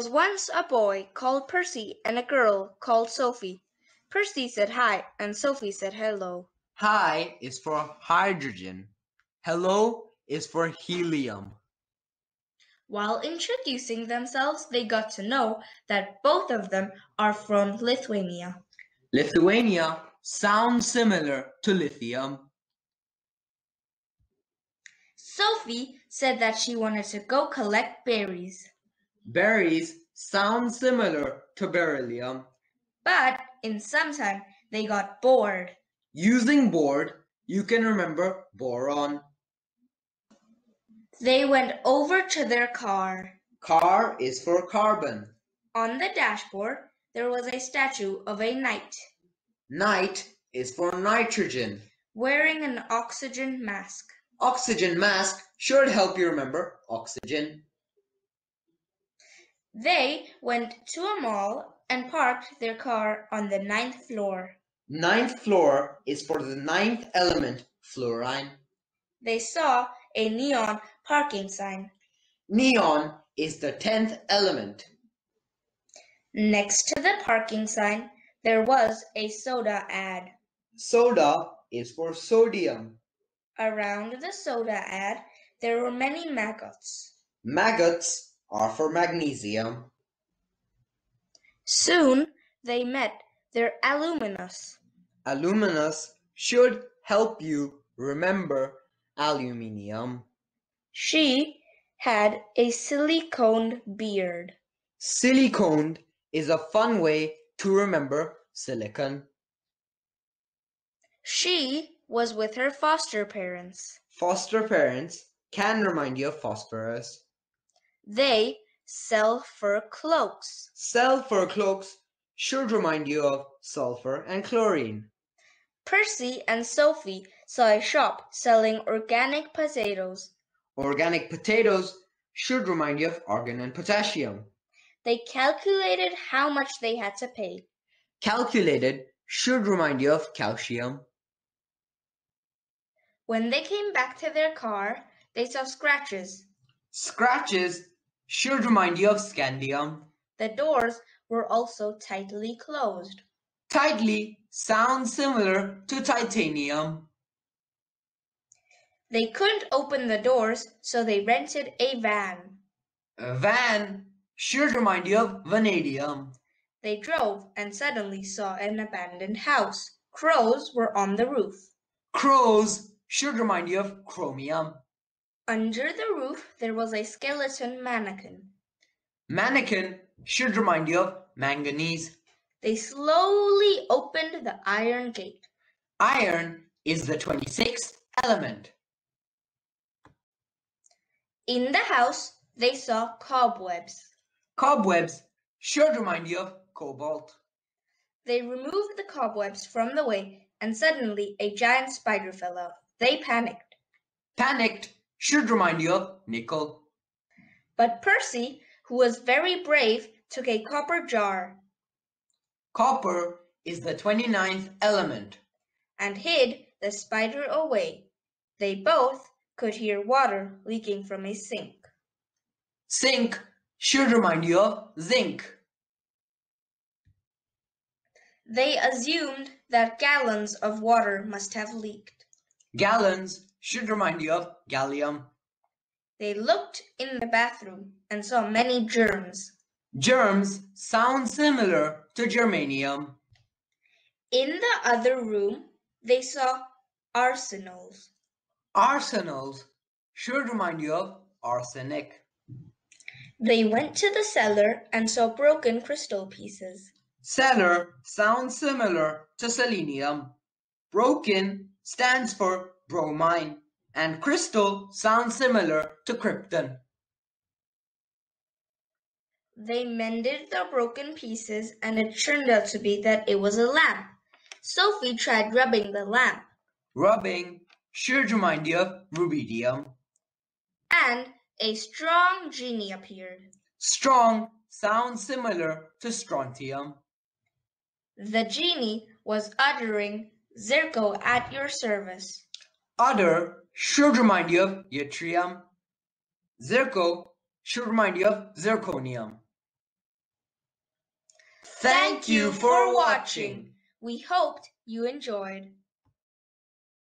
was once a boy called Percy and a girl called Sophie. Percy said hi and Sophie said hello. Hi is for hydrogen. Hello is for helium. While introducing themselves, they got to know that both of them are from Lithuania. Lithuania sounds similar to lithium. Sophie said that she wanted to go collect berries. Berries sound similar to beryllium. But in some time, they got bored. Using bored, you can remember boron. They went over to their car. Car is for carbon. On the dashboard, there was a statue of a knight Knight is for nitrogen. wearing an oxygen mask. Oxygen mask should help you remember oxygen. They went to a mall and parked their car on the ninth floor. Ninth floor is for the ninth element, fluorine. They saw a neon parking sign. Neon is the tenth element. Next to the parking sign, there was a soda ad. Soda is for sodium. Around the soda ad, there were many maggots. Maggots are for magnesium. Soon they met their aluminous. Aluminous should help you remember aluminium. She had a siliconed beard. Siliconed is a fun way to remember silicon. She was with her foster parents. Foster parents can remind you of phosphorus. They sell fur cloaks. Sulfur cloaks should remind you of sulfur and chlorine. Percy and Sophie saw a shop selling organic potatoes. Organic potatoes should remind you of argon and potassium. They calculated how much they had to pay. Calculated should remind you of calcium. When they came back to their car, they saw scratches. Scratches should remind you of scandium. The doors were also tightly closed. Tightly sounds similar to titanium. They couldn't open the doors, so they rented a van. A van should remind you of vanadium. They drove and suddenly saw an abandoned house. Crows were on the roof. Crows should remind you of chromium. Under the roof, there was a skeleton mannequin. Mannequin should remind you of manganese. They slowly opened the iron gate. Iron is the 26th element. In the house, they saw cobwebs. Cobwebs should remind you of cobalt. They removed the cobwebs from the way, and suddenly a giant spider fell out. They panicked. Panicked should remind you of nickel. But Percy, who was very brave, took a copper jar Copper is the 29th element. and hid the spider away. They both could hear water leaking from a sink. Zinc should remind you of zinc. They assumed that gallons of water must have leaked. Gallons should remind you of gallium. They looked in the bathroom and saw many germs. Germs sound similar to germanium. In the other room, they saw arsenals. Arsenals should remind you of arsenic. They went to the cellar and saw broken crystal pieces. Cellar sounds similar to selenium. Broken stands for bromine, and crystal sounds similar to krypton. They mended the broken pieces, and it turned out to be that it was a lamp. Sophie tried rubbing the lamp, Rubbing should remind you of rubidium. and a strong genie appeared. Strong sounds similar to strontium. The genie was uttering, Zirco at your service. Other should remind you of yttrium. Zirco should remind you of zirconium. Thank you for watching. We hoped you enjoyed.